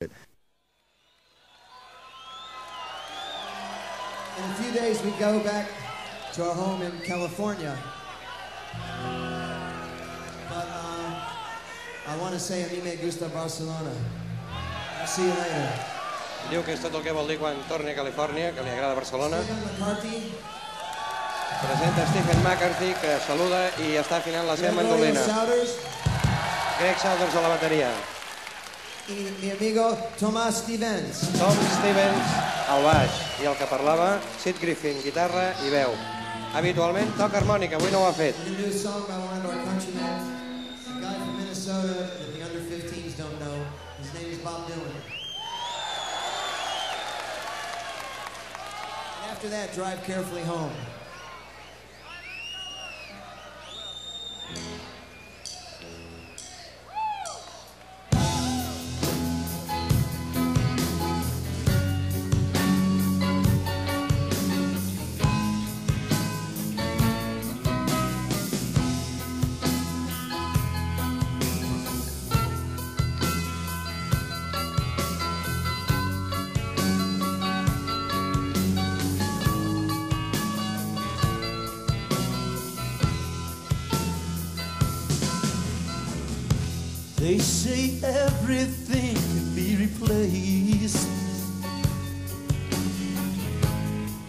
it. In a few days, we go back to our home in California. But uh, I want to say a mí me gusta Barcelona. I'll see you later. Diu que és tot el que vol dir quan torni a Califòrnia, que li agrada Barcelona. Presenta Stephen McCarthy, que saluda i està afinant la seva mandolina. Greg Souders a la bateria. Y mi amigo Tomás Stevens. Tom Stevens al baix. I el que parlava, Sid Griffin, guitarra i veu. Habitualment toca harmònica, avui no ho ha fet. A new song by one They say everything can be replaced.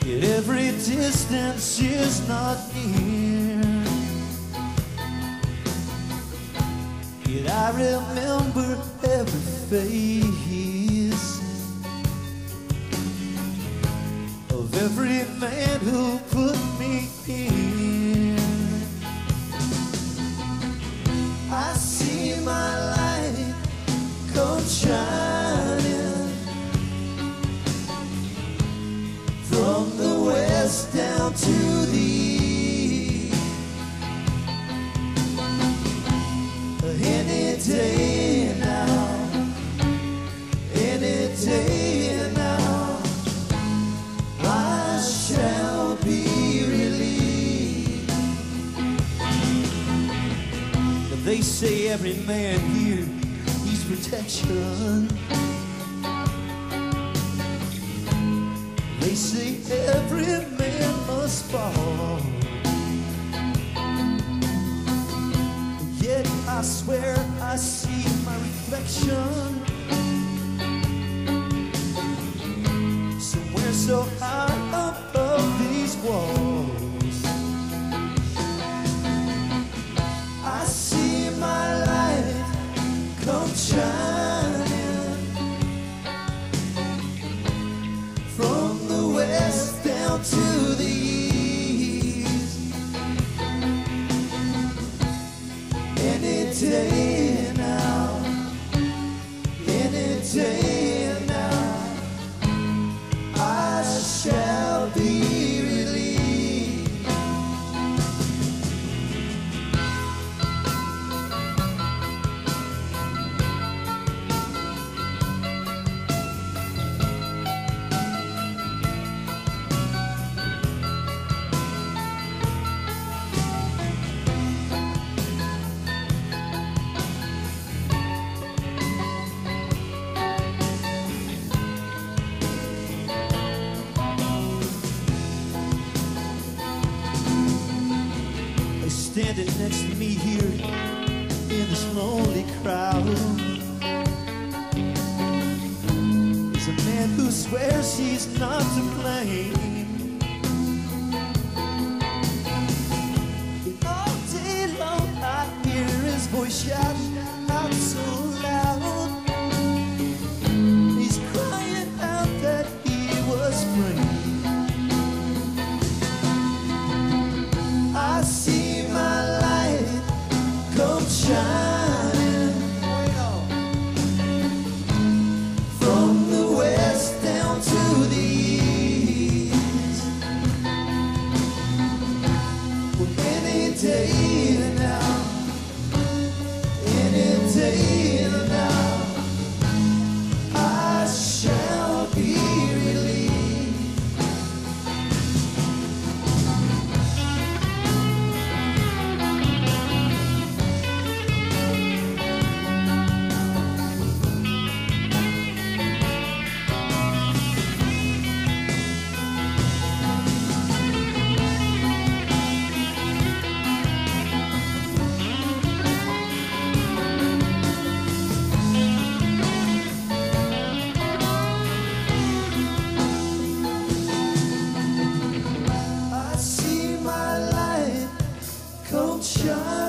Yet every distance is not near. Yet I remember every face of every man who They say every man here needs protection. They say every man must fall. Yet I swear I see my reflection somewhere so high above these walls. To the standing next to me here in this lonely crowd. Is a man who swears he's not to blame. All day long I hear his voice shout stay the night. child.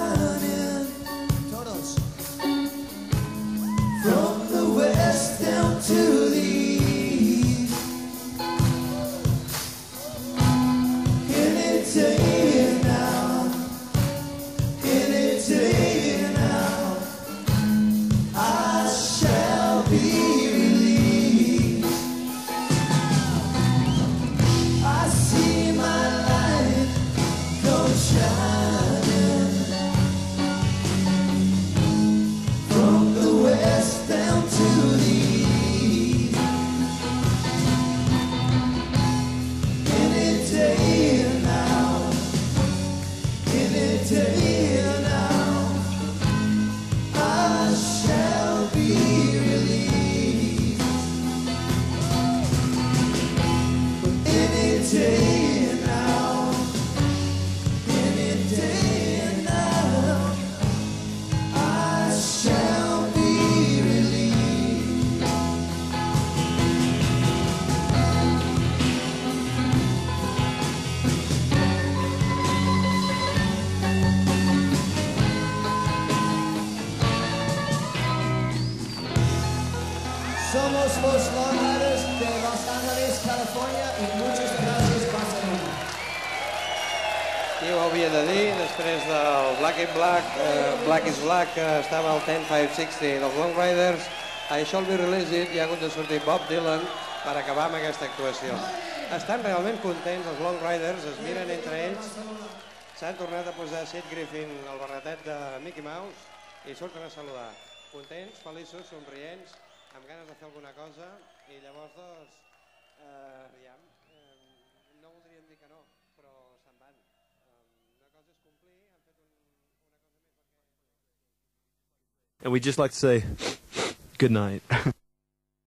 California y muchas gracias, Barcelona. Qui ho havia de dir, després del Black in Black, eh, Black is Black, que estava al 10-5-60 dels Long Riders, a Shall Be Released hi ha hagut de sortir Bob Dylan per acabar amb aquesta actuació. Estan realment contents, els Long Riders, es miren entre ells, s'han tornat a posar Sid Griffin al barretet de Mickey Mouse i surten a saludar. Contents, feliços, somrients, amb ganes de fer alguna cosa i llavors doncs, eh, aviam, eh, no voldríem dir que no, però se'n van. Um, una cosa és complir, han fet un, una cosa més... And we'd just like to say good night.